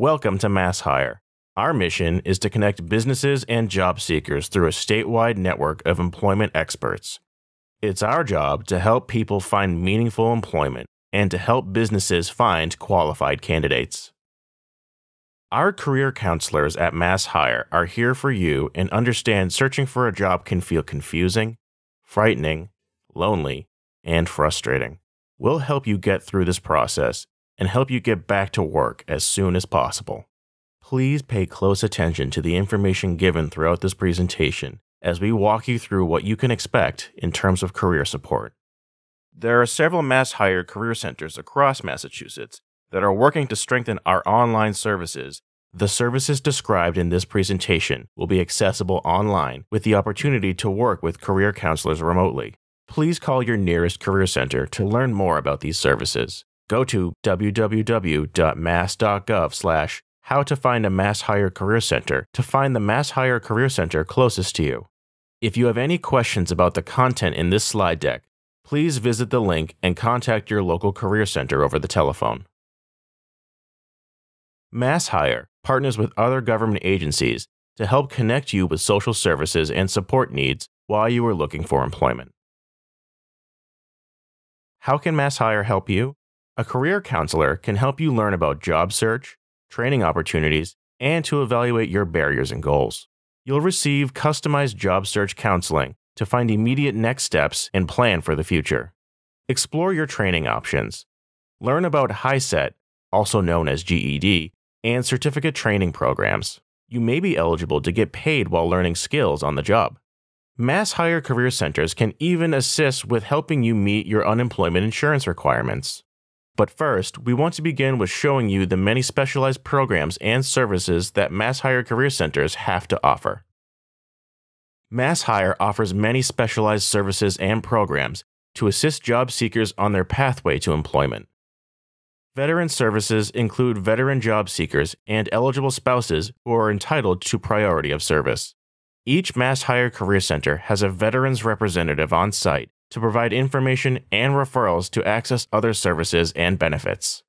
Welcome to MassHire. Our mission is to connect businesses and job seekers through a statewide network of employment experts. It's our job to help people find meaningful employment and to help businesses find qualified candidates. Our career counselors at Mass Hire are here for you and understand searching for a job can feel confusing, frightening, lonely, and frustrating. We'll help you get through this process and help you get back to work as soon as possible. Please pay close attention to the information given throughout this presentation as we walk you through what you can expect in terms of career support. There are several MassHire career centers across Massachusetts that are working to strengthen our online services. The services described in this presentation will be accessible online with the opportunity to work with career counselors remotely. Please call your nearest career center to learn more about these services. Go to www.mass.gov slash how to find a MassHire Career Center to find the MassHire Career Center closest to you. If you have any questions about the content in this slide deck, please visit the link and contact your local career center over the telephone. MassHire partners with other government agencies to help connect you with social services and support needs while you are looking for employment. How can MassHire help you? A career counselor can help you learn about job search, training opportunities, and to evaluate your barriers and goals. You'll receive customized job search counseling to find immediate next steps and plan for the future. Explore your training options. Learn about HiSET, also known as GED, and certificate training programs. You may be eligible to get paid while learning skills on the job. MassHire Career Centers can even assist with helping you meet your unemployment insurance requirements. But first, we want to begin with showing you the many specialized programs and services that MassHire Career Centers have to offer. MassHire offers many specialized services and programs to assist job seekers on their pathway to employment. Veteran services include veteran job seekers and eligible spouses who are entitled to priority of service. Each MassHire Career Center has a veterans representative on site to provide information and referrals to access other services and benefits.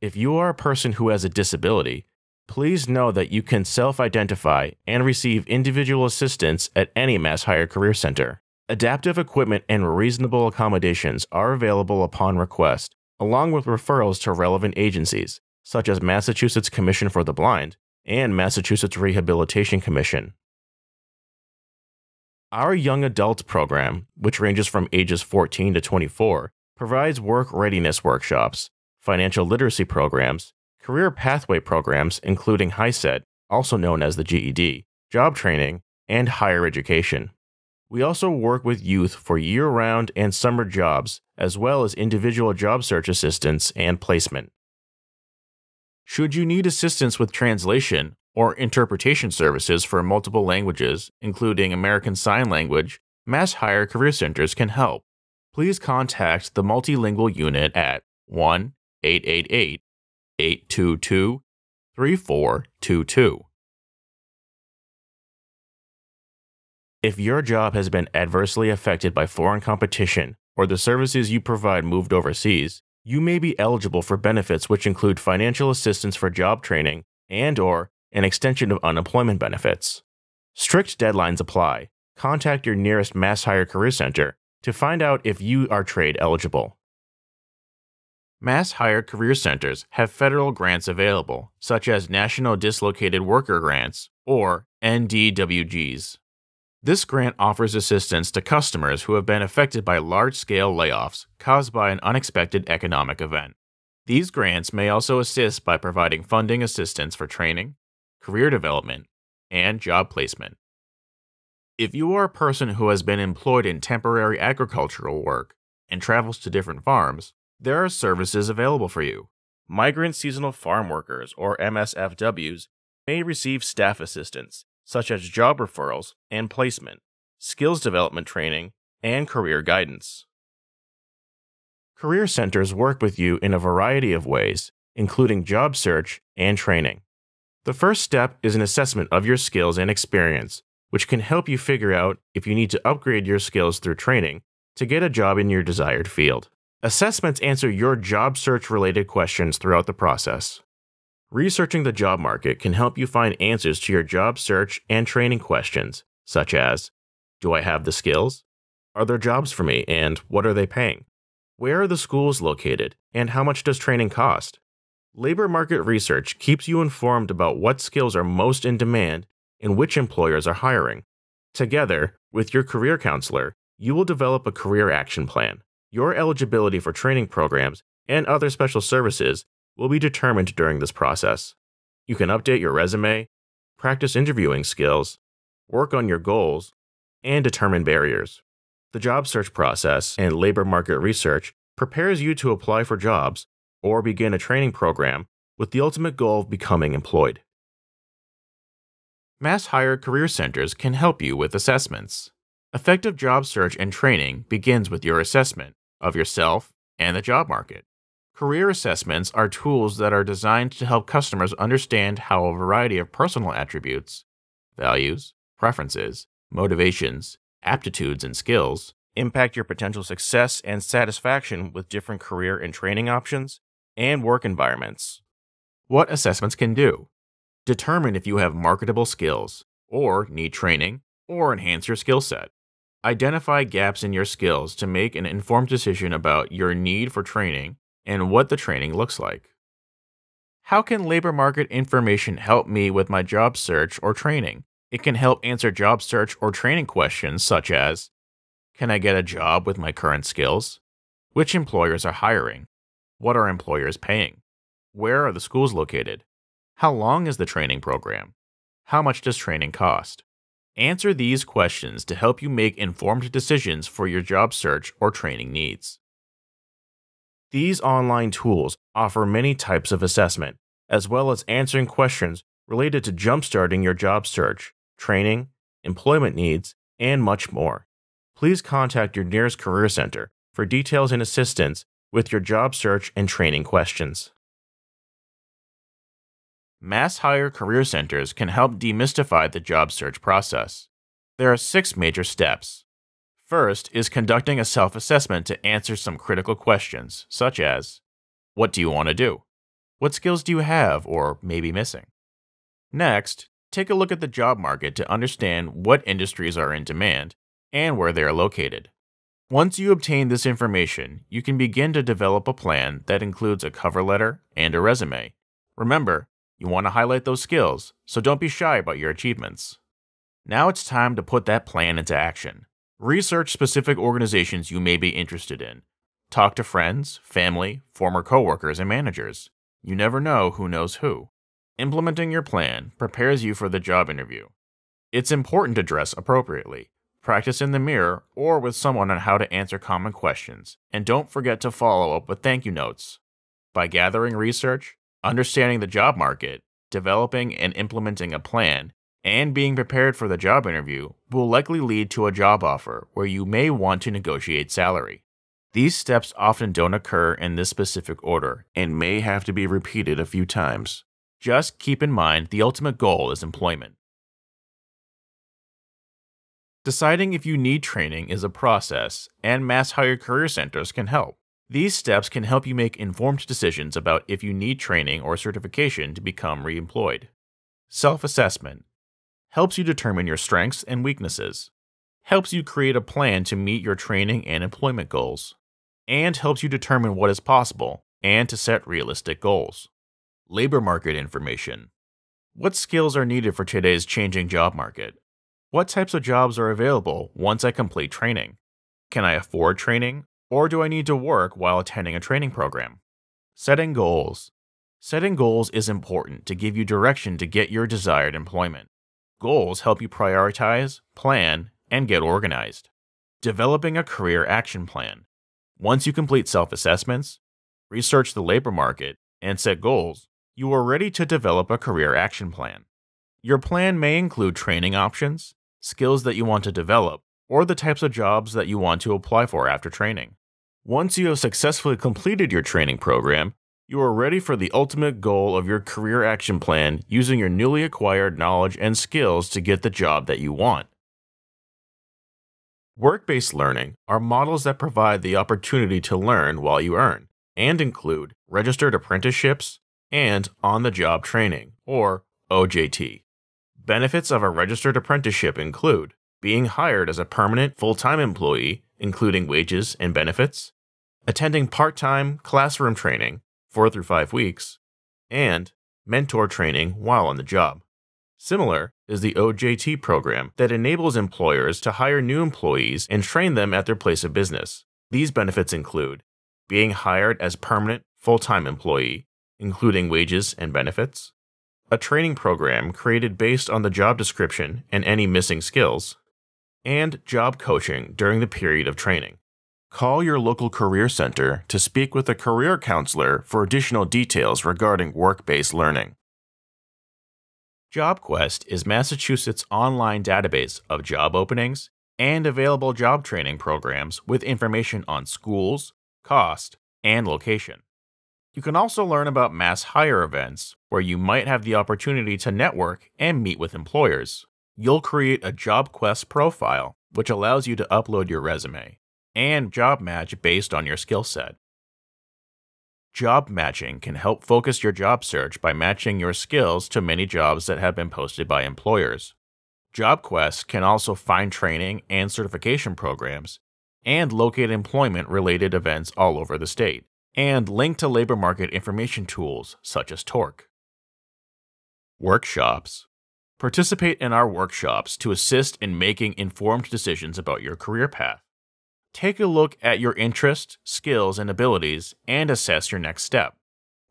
If you are a person who has a disability, please know that you can self identify and receive individual assistance at any MassHire Career Center. Adaptive equipment and reasonable accommodations are available upon request, along with referrals to relevant agencies, such as Massachusetts Commission for the Blind and Massachusetts Rehabilitation Commission. Our young adult program, which ranges from ages 14 to 24, provides work readiness workshops, financial literacy programs, career pathway programs, including HiSET, also known as the GED, job training, and higher education. We also work with youth for year round and summer jobs, as well as individual job search assistance and placement. Should you need assistance with translation or interpretation services for multiple languages, including American Sign Language, MassHire Career Centers can help. Please contact the multilingual unit at 1 888 822 3422. If your job has been adversely affected by foreign competition or the services you provide moved overseas, you may be eligible for benefits which include financial assistance for job training and or an extension of unemployment benefits. Strict deadlines apply. Contact your nearest MassHire Career Center to find out if you are trade eligible. MassHire Career Centers have federal grants available, such as National Dislocated Worker Grants, or NDWGs. This grant offers assistance to customers who have been affected by large scale layoffs caused by an unexpected economic event. These grants may also assist by providing funding assistance for training, career development, and job placement. If you are a person who has been employed in temporary agricultural work and travels to different farms, there are services available for you. Migrant seasonal farm workers, or MSFWs, may receive staff assistance, such as job referrals and placement, skills development training, and career guidance. Career centers work with you in a variety of ways, including job search and training. The first step is an assessment of your skills and experience, which can help you figure out if you need to upgrade your skills through training to get a job in your desired field. Assessments answer your job search related questions throughout the process. Researching the job market can help you find answers to your job search and training questions, such as Do I have the skills? Are there jobs for me, and what are they paying? Where are the schools located, and how much does training cost? Labor market research keeps you informed about what skills are most in demand and which employers are hiring. Together, with your career counselor, you will develop a career action plan. Your eligibility for training programs and other special services will be determined during this process. You can update your resume, practice interviewing skills, work on your goals, and determine barriers. The job search process and labor market research prepares you to apply for jobs or begin a training program with the ultimate goal of becoming employed. MassHire Career Centers can help you with assessments. Effective job search and training begins with your assessment of yourself and the job market. Career assessments are tools that are designed to help customers understand how a variety of personal attributes, values, preferences, motivations, aptitudes, and skills impact your potential success and satisfaction with different career and training options and work environments. What assessments can do? Determine if you have marketable skills, or need training, or enhance your skill set. Identify gaps in your skills to make an informed decision about your need for training and what the training looks like. How can labor market information help me with my job search or training? It can help answer job search or training questions such as Can I get a job with my current skills? Which employers are hiring? What are employers paying? Where are the schools located? How long is the training program? How much does training cost? Answer these questions to help you make informed decisions for your job search or training needs. These online tools offer many types of assessment, as well as answering questions related to jumpstarting your job search, training, employment needs, and much more. Please contact your nearest Career Center for details and assistance with your job search and training questions. MassHire Career Centers can help demystify the job search process. There are six major steps. First is conducting a self assessment to answer some critical questions, such as What do you want to do? What skills do you have or may be missing? Next, take a look at the job market to understand what industries are in demand and where they are located. Once you obtain this information, you can begin to develop a plan that includes a cover letter and a resume. Remember, you want to highlight those skills, so don't be shy about your achievements. Now it's time to put that plan into action. Research specific organizations you may be interested in. Talk to friends, family, former coworkers, and managers. You never know who knows who. Implementing your plan prepares you for the job interview. It's important to dress appropriately. Practice in the mirror or with someone on how to answer common questions, and don't forget to follow up with thank you notes. By gathering research, understanding the job market, developing and implementing a plan, and being prepared for the job interview will likely lead to a job offer where you may want to negotiate salary. These steps often don't occur in this specific order and may have to be repeated a few times. Just keep in mind the ultimate goal is employment. Deciding if you need training is a process, and MassHire Career Centers can help. These steps can help you make informed decisions about if you need training or certification to become reemployed. Self assessment helps you determine your strengths and weaknesses, helps you create a plan to meet your training and employment goals, and helps you determine what is possible and to set realistic goals. Labor market information. What skills are needed for today's changing job market? What types of jobs are available once I complete training? Can I afford training, or do I need to work while attending a training program? Setting goals. Setting goals is important to give you direction to get your desired employment. Goals help you prioritize, plan, and get organized. Developing a career action plan. Once you complete self assessments, research the labor market, and set goals, you are ready to develop a career action plan. Your plan may include training options, skills that you want to develop, or the types of jobs that you want to apply for after training. Once you have successfully completed your training program, you are ready for the ultimate goal of your career action plan using your newly acquired knowledge and skills to get the job that you want. Work based learning are models that provide the opportunity to learn while you earn and include registered apprenticeships, and on the job training, or OJT. Benefits of a registered apprenticeship include being hired as a permanent full time employee, including wages and benefits, attending part time classroom training, four through five weeks, and mentor training while on the job. Similar is the OJT program that enables employers to hire new employees and train them at their place of business. These benefits include being hired as permanent full time employee, including wages and benefits, a training program created based on the job description and any missing skills, and job coaching during the period of training. Call your local career center to speak with a career counselor for additional details regarding work based learning. JobQuest is Massachusetts' online database of job openings and available job training programs with information on schools, cost, and location. You can also learn about MassHire events where you might have the opportunity to network and meet with employers. You'll create a JobQuest profile, which allows you to upload your resume and job match based on your skill set. Job matching can help focus your job search by matching your skills to many jobs that have been posted by employers. JobQuest can also find training and certification programs and locate employment related events all over the state, and link to labor market information tools such as TORQ. Workshops Participate in our workshops to assist in making informed decisions about your career path take a look at your interests, skills, and abilities and assess your next step.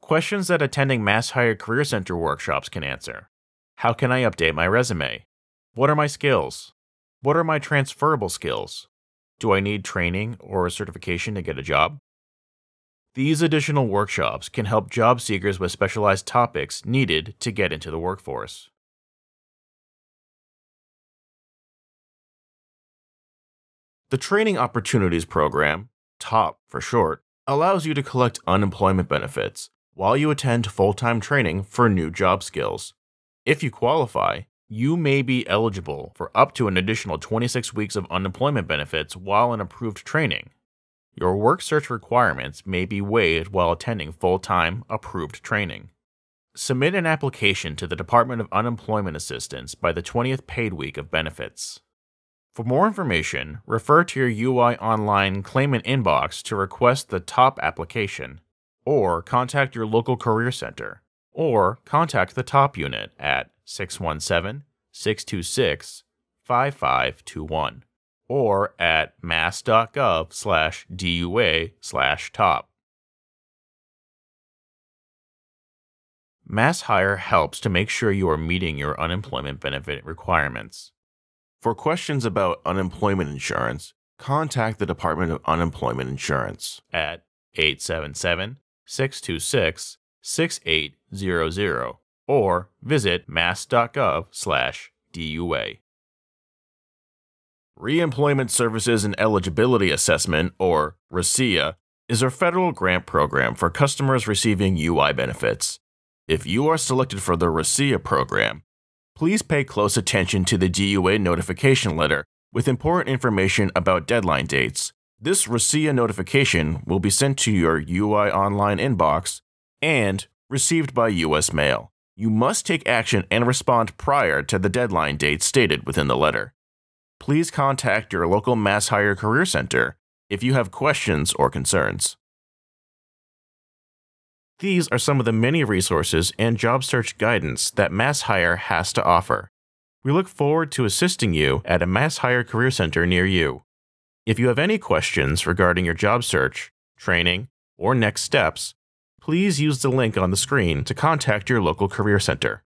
Questions that attending MassHire Career Center workshops can answer How can I update my resume? What are my skills? What are my transferable skills? Do I need training or a certification to get a job? These additional workshops can help job seekers with specialized topics needed to get into the workforce. The Training Opportunities Program, TOP for short, allows you to collect unemployment benefits while you attend full time training for new job skills. If you qualify, you may be eligible for up to an additional 26 weeks of unemployment benefits while in approved training. Your work search requirements may be waived while attending full time approved training. Submit an application to the Department of Unemployment Assistance by the 20th paid week of benefits. For more information, refer to your UI Online claimant inbox to request the top application, or contact your local career center, or contact the top unit at 617 626 5521 or at mass.gov slash DUA slash top. Mass Hire helps to make sure you are meeting your unemployment benefit requirements. For questions about unemployment insurance, contact the Department of Unemployment Insurance at 877 626 6800 or visit mass.gov/dua. Reemployment Services and Eligibility Assessment, or RESEA, is a federal grant program for customers receiving UI benefits. If you are selected for the RESEA program, please pay close attention to the DUA notification letter with important information about deadline dates. This RESEA notification will be sent to your UI Online inbox and received by US mail. You must take action and respond prior to the deadline date stated within the letter. Please contact your local MassHire Career Center if you have questions or concerns. These are some of the many resources and job search guidance that MassHire has to offer. We look forward to assisting you at a MassHire Career Center near you. If you have any questions regarding your job search, training, or next steps, please use the link on the screen to contact your local career center.